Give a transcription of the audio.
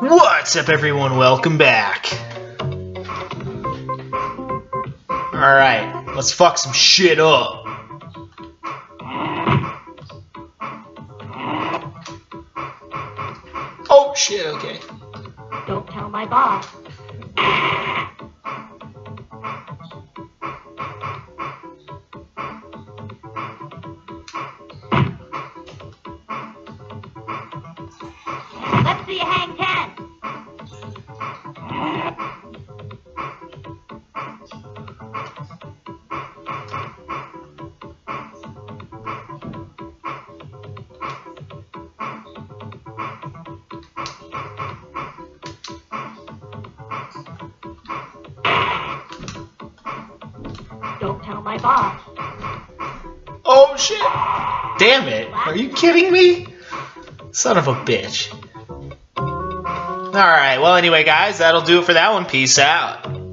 What's up, everyone? Welcome back. Alright, let's fuck some shit up. Oh, shit, okay. Don't tell my boss. Let's see you hang ten. Don't tell my boss. Oh, shit. Damn it. Are you kidding me? Son of a bitch. Alright, well, anyway, guys, that'll do it for that one. Peace out.